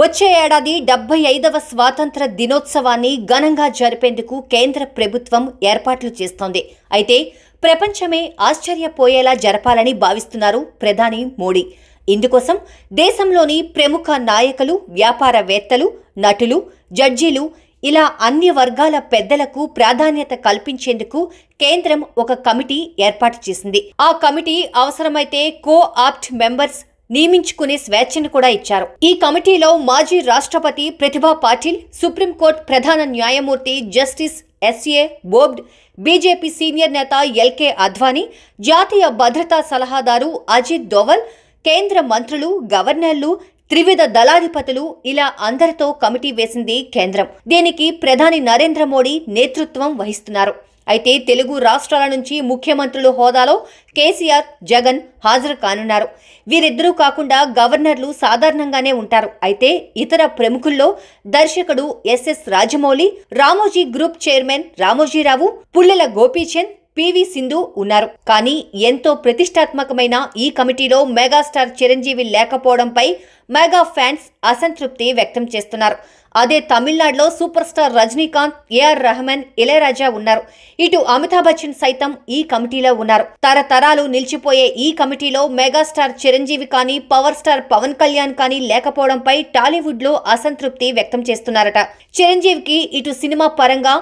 వచ్చే ఏడాది డెబ్బై ఐదవ స్వాతంత్ర దినోత్సవాన్ని ఘనంగా జరిపేందుకు కేంద్ర ప్రభుత్వం ఏర్పాట్లు చేస్తోంది. అయితే ప్రపంచమే ఆశ్చర్యపోయేలా జరపాలని భావిస్తున్నారు ప్రధాని మోడీ. ఇందుకోసం దేశంలోని ప్రముఖ నాయకులు వ్యాపారవేత్తలు నటులు జడ్జీలు ఇలా అన్ని వర్గాల పెద్దలకు ప్రాధాన్యత కల్పించేందుకు కేంద్రం ఒక కమిటీ ఏర్పాటు చేసింది. ఆ కమిటీ అవసరమైతే కో ఆప్ట్ మెంబర్స్ నియమించుకునే స్వేచ్ఛను కూడా ఇచ్చారు. ఈ కమిటీలో మాజీ రాష్ట్రపతి ప్రతిభా పాటిల్ సుప్రీంకోర్టు ప్రధాన న్యాయమూర్తి justice S A Bobde BJP senior నేత ఎల్కే అద్వానీ జాతీయ భద్రతా సలహాదారు అజిత్ దోవల్ కేంద్ర మంత్రులు గవర్నర్లు త్రివిధ దళాధిపతులు ఇలా అందరితో కమిటీ వేసింది కేంద్రం. దీనికి ప్రధాని నరేంద్ర మోడీ నేతృత్వం వహిస్తున్నారు. అయితే తెలుగు రాష్ట్రాల నుంచి ముఖ్యమంత్రులు హోదాలో కేసీఆర్ జగన్ హాజరు కానున్నారు. వీరిద్దరూ కాకుండా గవర్నర్లు సాధారణంగానే ఉంటారు. అయితే ఇతర ప్రముఖుల్లో దర్శకుడు S S Rajamouli Ramoji group chairman Ramoji Rao Pullela Gopichand P V Sindhu ఉన్నారు. కానీ ఎంతో ప్రతిష్టాత్మకమైన ఈ కమిటీలో మెగాస్టార్ చిరంజీవి లేకపోవడంపై మెగా ఫ్యాన్స్ అసంతృప్తి వ్యక్తం చేస్తున్నారు. అదే తమిళనాడులో super star Rajinikanth A R Rahman Ilaiyaraaja ఉన్నారు. ఇటు అమితాబ్ బచ్చన్ సైతం ఈ కమిటీలో ఉన్నారు. తరతరాలు నిలిచిపోయే ఈ కమిటీలో మెగాస్టార్ చిరంజీవి కానీ పవర్ స్టార్ పవన్ కళ్యాణ్ కానీ లేకపోవడంపై టాలీవుడ్లో అసంతృప్తి వ్యక్తం చేస్తున్నారట. చిరంజీవికి ఇటు సినిమా పరంగా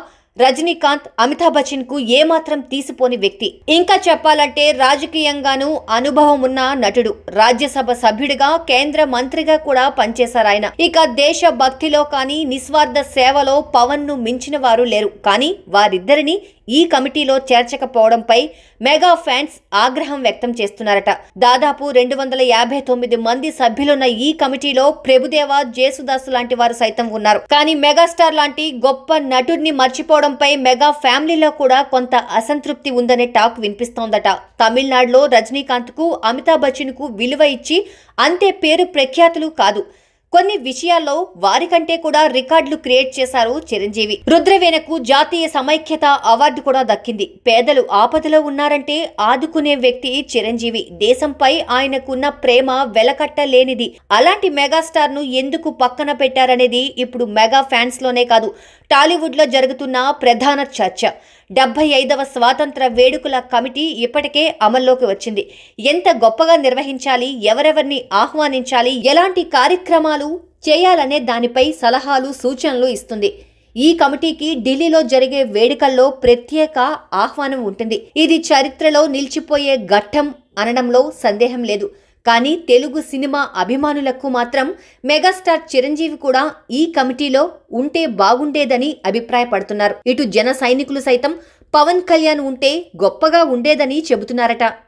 రజనీకాంత్ అమితాబ్ బచ్చన్కు ఏమాత్రం తీసిపోని వ్యక్తి. ఇంకా చెప్పాలంటే రాజకీయంగానూ అనుభవం ఉన్న నటుడు. రాజ్యసభ సభ్యుడిగా కేంద్ర మంత్రిగా కూడా పనిచేశారాయన. ఇక దేశ భక్తిలో కానీ నిస్వార్థ సేవలో పవన్ను మించిన వారు లేరు. కానీ వారిద్దరిని ఈ కమిటీలో చేర్చకపోవడంపై మెగా ఫ్యాన్స్ ఆగ్రహం వ్యక్తం చేస్తున్నారట. దాదాపు రెండు వందల యాభై తొమ్మిది మంది సభ్యులున్న ఈ కమిటీలో ప్రభుదేవ జేసుదాసు లాంటి వారు సైతం ఉన్నారు. కానీ మెగాస్టార్ లాంటి గొప్ప నటుడిని మర్చిపోవడం పై మెగా ఫ్యామిలీలో కూడా కొంత అసంతృప్తి ఉందనే టాక్ వినిపిస్తోందట. తమిళనాడులో రజనీకాంత్కు అమితాబ్ బచ్చన్కు విలువ ఇచ్చి అంతే పేరు ప్రఖ్యాతులు కాదు. కొన్ని విషయాల్లో వారికంటే కూడా రికార్డులు క్రియేట్ చేశారు చిరంజీవి. రుద్రవేణకు జాతీయ సమైక్యత అవార్డు కూడా దక్కింది. పేదలు ఆపదలో ఉన్నారంటే ఆదుకునే వ్యక్తి చిరంజీవి. దేశంపై ఆయనకున్న ప్రేమ వెలకట్టలేనిది. అలాంటి మెగాస్టార్ను ఎందుకు పక్కన పెట్టారనేది ఇప్పుడు మెగా ఫ్యాన్స్లోనే కాదు టాలీవుడ్లో జరుగుతున్న ప్రధాన చర్చ. డెబ్బై ఐదవ స్వాతంత్ర వేడుకల కమిటీ ఇప్పటికే అమల్లోకి వచ్చింది. ఎంత గొప్పగా నిర్వహించాలి ఎవరెవరిని ఆహ్వానించాలి ఎలాంటి కార్యక్రమాలు చేయాలనే దానిపై సలహాలు సూచనలు ఇస్తుంది. ఈ కమిటీకి ఢిల్లీలో జరిగే వేడుకల్లో ప్రత్యేక ఆహ్వానం ఉంటుంది. ఇది చరిత్రలో నిలిచిపోయే ఘట్టం అనడంలో సందేహం లేదు. కానీ తెలుగు సినిమా అభిమానులకు మాత్రం మెగాస్టార్ చిరంజీవి కూడా ఈ కమిటీలో ఉంటే బాగుండేదని అభిప్రాయపడుతున్నారు. ఇటు జన సైనికులు సైతం పవన్ కళ్యాణ్ ఉంటే గొప్పగా ఉండేదని చెబుతున్నారట.